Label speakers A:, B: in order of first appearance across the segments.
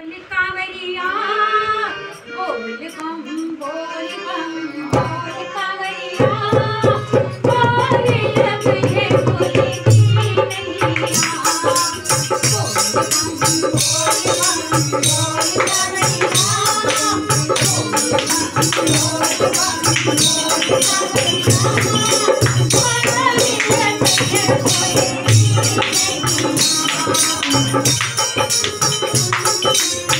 A: बोल कांवरिया बोल बम बोल बम बोल कांवरिया। बोल लगे बोले की नैया Podcast.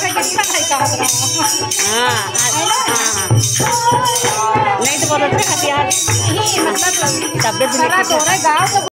A: की नैया
B: नहीं तो बोलो तबियत खराब
A: हो। रहा
B: है
A: गाँव